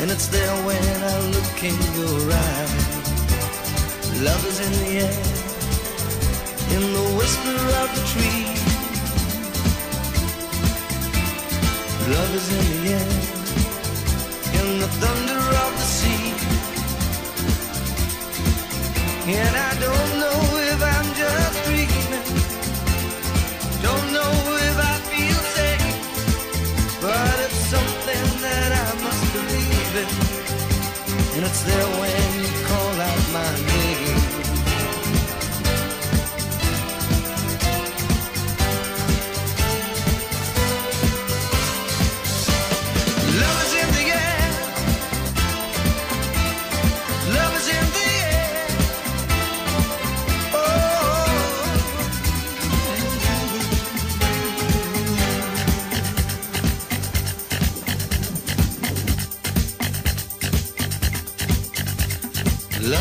And it's there when I look in your eyes. Love is in the air, in the whisper of the tree. Love is in the air, in the thunder of the sea. And I don't know And it's there when you call out my name.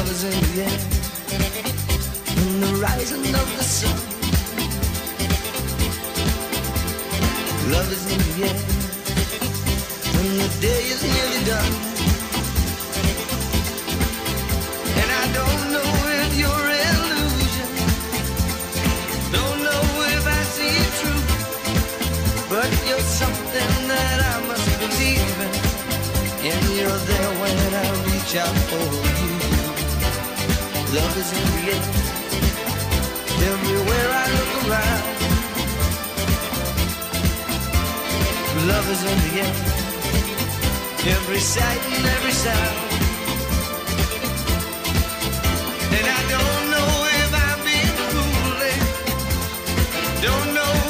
Love is in the air, in the rising of the sun. Love is in the air, when the day is nearly done. And I don't know if you're illusion, don't know if I see it true, but you're something that I must believe in, and you're there when I reach out for. Love is in the air. Everywhere I look around. Love is in the air. Every sight and every sound. And I don't know if I'm being foolish. Don't know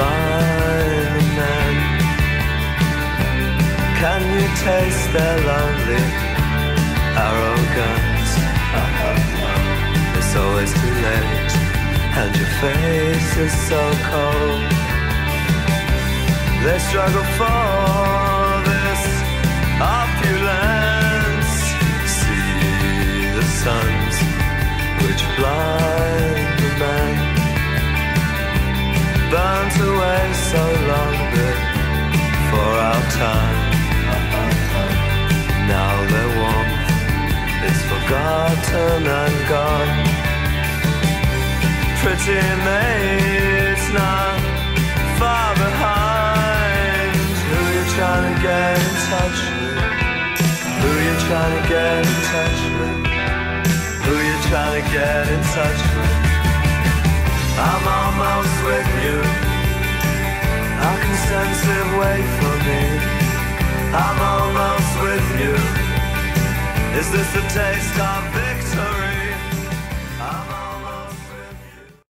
the men. Can you taste their lonely arrogance? It's always too late, and your face is so cold. They struggle for this opulence. See the suns which blind forgotten and gone. Pretty maids now far behind. Who you trying to get in touch with? Who you trying to get in touch with? Who you trying to get in touch with? I'm almost with you. I can sense it wait for me. I'm almost with you. Is this the taste of victory?